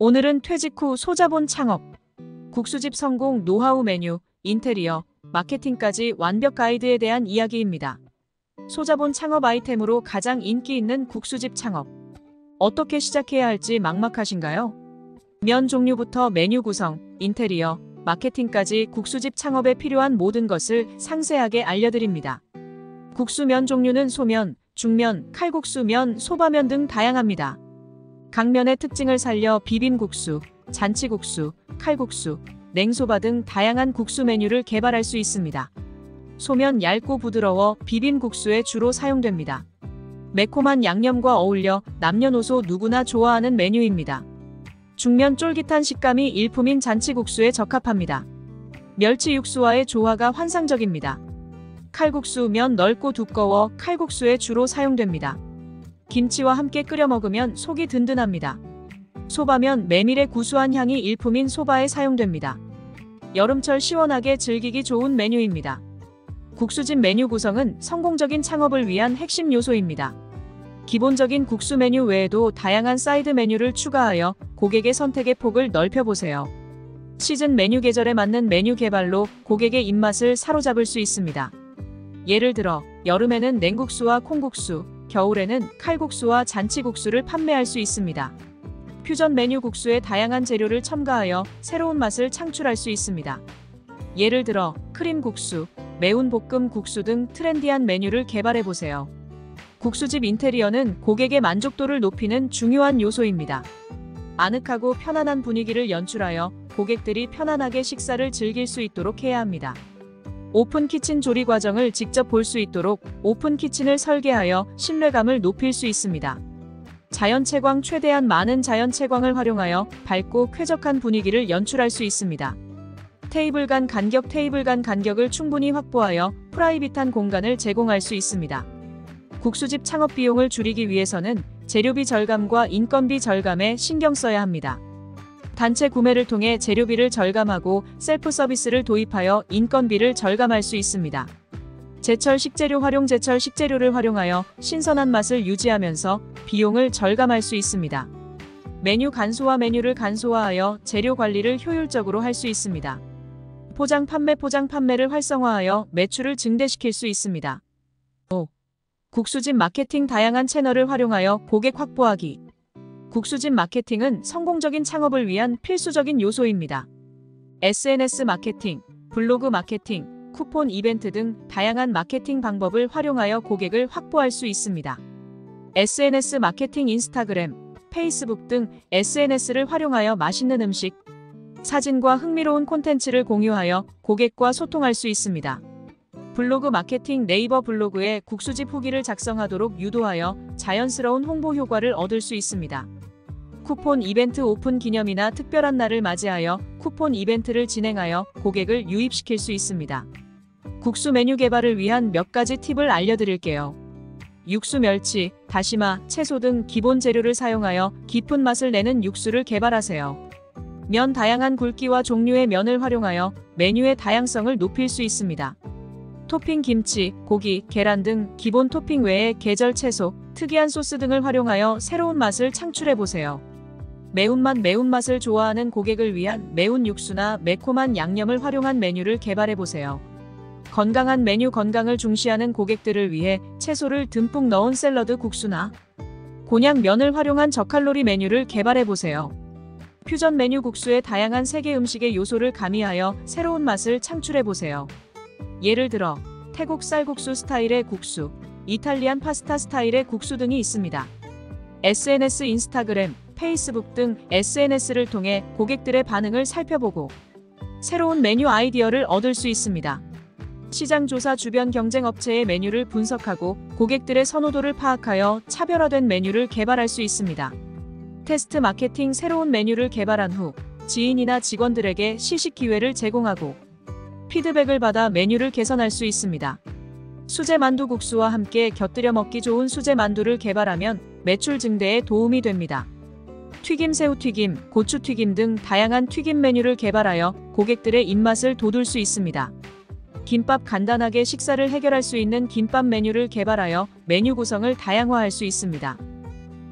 오늘은 퇴직 후 소자본 창업, 국수집 성공 노하우 메뉴, 인테리어, 마케팅까지 완벽 가이드에 대한 이야기입니다. 소자본 창업 아이템으로 가장 인기 있는 국수집 창업. 어떻게 시작해야 할지 막막하신가요? 면 종류부터 메뉴 구성, 인테리어, 마케팅까지 국수집 창업에 필요한 모든 것을 상세하게 알려드립니다. 국수면 종류는 소면, 중면, 칼국수면, 소바면 등 다양합니다. 각 면의 특징을 살려 비빔국수, 잔치국수, 칼국수, 냉소바 등 다양한 국수 메뉴를 개발할 수 있습니다. 소면 얇고 부드러워 비빔국수에 주로 사용됩니다. 매콤한 양념과 어울려 남녀노소 누구나 좋아하는 메뉴입니다. 중면 쫄깃한 식감이 일품인 잔치국수에 적합합니다. 멸치 육수와의 조화가 환상적입니다. 칼국수 면 넓고 두꺼워 칼국수에 주로 사용됩니다. 김치와 함께 끓여 먹으면 속이 든든합니다. 소바면 메밀의 구수한 향이 일품인 소바에 사용됩니다. 여름철 시원하게 즐기기 좋은 메뉴입니다. 국수집 메뉴 구성은 성공적인 창업을 위한 핵심 요소입니다. 기본적인 국수 메뉴 외에도 다양한 사이드 메뉴를 추가하여 고객의 선택의 폭을 넓혀보세요. 시즌 메뉴 계절에 맞는 메뉴 개발로 고객의 입맛을 사로잡을 수 있습니다. 예를 들어 여름에는 냉국수와 콩국수, 겨울에는 칼국수와 잔치국수를 판매할 수 있습니다. 퓨전 메뉴 국수에 다양한 재료를 첨가하여 새로운 맛을 창출할 수 있습니다. 예를 들어 크림 국수, 매운 볶음 국수 등 트렌디한 메뉴를 개발해 보세요. 국수집 인테리어는 고객의 만족도를 높이는 중요한 요소입니다. 아늑하고 편안한 분위기를 연출하여 고객들이 편안하게 식사를 즐길 수 있도록 해야 합니다. 오픈 키친 조리 과정을 직접 볼 수 있도록 오픈 키친을 설계하여 신뢰감을 높일 수 있습니다. 자연 채광 최대한 많은 자연 채광을 활용하여 밝고 쾌적한 분위기를 연출할 수 있습니다. 테이블 간 간격 테이블 간 간격을 충분히 확보하여 프라이빗한 공간을 제공할 수 있습니다. 국수집 창업 비용을 줄이기 위해서는 재료비 절감과 인건비 절감에 신경 써야 합니다. 단체 구매를 통해 재료비를 절감하고 셀프 서비스를 도입하여 인건비를 절감할 수 있습니다. 제철 식재료 활용 제철 식재료를 활용하여 신선한 맛을 유지하면서 비용을 절감할 수 있습니다. 메뉴 간소화 메뉴를 간소화하여 재료 관리를 효율적으로 할 수 있습니다. 포장 판매 포장 판매를 활성화하여 매출을 증대시킬 수 있습니다. 5. 국수집 마케팅 다양한 채널을 활용하여 고객 확보하기 국수집 마케팅은 성공적인 창업을 위한 필수적인 요소입니다. SNS 마케팅, 블로그 마케팅, 쿠폰 이벤트 등 다양한 마케팅 방법을 활용하여 고객을 확보할 수 있습니다. SNS 마케팅 인스타그램, 페이스북 등 SNS를 활용하여 맛있는 음식, 사진과 흥미로운 콘텐츠를 공유하여 고객과 소통할 수 있습니다. 블로그 마케팅 네이버 블로그에 국수집 후기를 작성하도록 유도하여 자연스러운 홍보 효과를 얻을 수 있습니다. 쿠폰 이벤트 오픈 기념이나 특별한 날을 맞이하여 쿠폰 이벤트를 진행하여 고객을 유입시킬 수 있습니다. 국수 메뉴 개발을 위한 몇 가지 팁을 알려드릴게요. 육수 멸치, 다시마, 채소 등 기본 재료를 사용하여 깊은 맛을 내는 육수를 개발하세요. 면 다양한 굵기와 종류의 면을 활용하여 메뉴의 다양성을 높일 수 있습니다. 토핑 김치, 고기, 계란 등 기본 토핑 외에 계절 채소, 특이한 소스 등을 활용하여 새로운 맛을 창출해 보세요. 매운맛 매운맛을 좋아하는 고객을 위한 매운 육수나 매콤한 양념을 활용한 메뉴를 개발해 보세요. 건강한 메뉴 건강을 중시하는 고객들을 위해 채소를 듬뿍 넣은 샐러드 국수나 곤약 면을 활용한 저칼로리 메뉴를 개발해 보세요. 퓨전 메뉴 국수의 다양한 세계 음식의 요소를 가미하여 새로운 맛을 창출해 보세요. 예를 들어 태국 쌀국수 스타일의 국수, 이탈리안 파스타 스타일의 국수 등이 있습니다. SNS 인스타그램, 페이스북 등 SNS를 통해 고객들의 반응을 살펴보고 새로운 메뉴 아이디어를 얻을 수 있습니다. 시장 조사 주변 경쟁 업체의 메뉴를 분석하고 고객들의 선호도를 파악하여 차별화된 메뉴를 개발할 수 있습니다. 테스트 마케팅 새로운 메뉴를 개발한 후 지인이나 직원들에게 시식 기회를 제공하고 피드백을 받아 메뉴를 개선할 수 있습니다. 수제 만두 국수와 함께 곁들여 먹기 좋은 수제 만두를 개발하면 매출 증대에 도움이 됩니다. 튀김 새우 튀김, 고추 튀김 등 다양한 튀김 메뉴를 개발하여 고객들의 입맛을 돋울 수 있습니다. 김밥 간단하게 식사를 해결할 수 있는 김밥 메뉴를 개발하여 메뉴 구성을 다양화할 수 있습니다.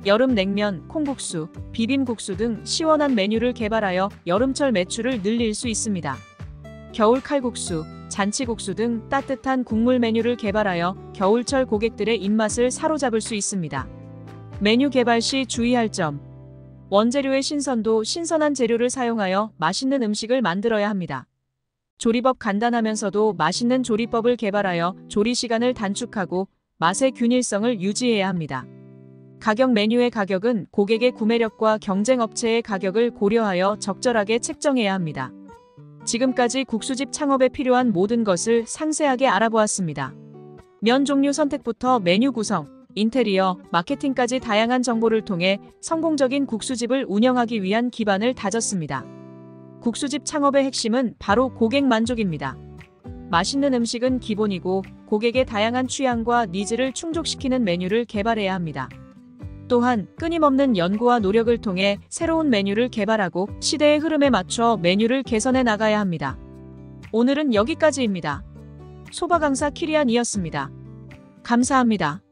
여름 냉면, 콩국수, 비빔국수 등 시원한 메뉴를 개발하여 여름철 매출을 늘릴 수 있습니다. 겨울 칼국수, 잔치국수 등 따뜻한 국물 메뉴를 개발하여 겨울철 고객들의 입맛을 사로잡을 수 있습니다. 메뉴 개발 시 주의할 점. 원재료의 신선도 신선한 재료를 사용하여 맛있는 음식을 만들어야 합니다. 조리법 간단하면서도 맛있는 조리법을 개발하여 조리 시간을 단축하고 맛의 균일성을 유지해야 합니다. 가격 메뉴의 가격은 고객의 구매력과 경쟁 업체의 가격을 고려하여 적절하게 책정해야 합니다. 지금까지 국수집 창업에 필요한 모든 것을 상세하게 알아보았습니다. 면 종류 선택부터 메뉴 구성, 인테리어, 마케팅까지 다양한 정보를 통해 성공적인 국수집을 운영하기 위한 기반을 다졌습니다. 국수집 창업의 핵심은 바로 고객 만족입니다. 맛있는 음식은 기본이고 고객의 다양한 취향과 니즈를 충족시키는 메뉴를 개발해야 합니다. 또한 끊임없는 연구와 노력을 통해 새로운 메뉴를 개발하고 시대의 흐름에 맞춰 메뉴를 개선해 나가야 합니다. 오늘은 여기까지입니다. 소바 강사 키리안이었습니다. 감사합니다.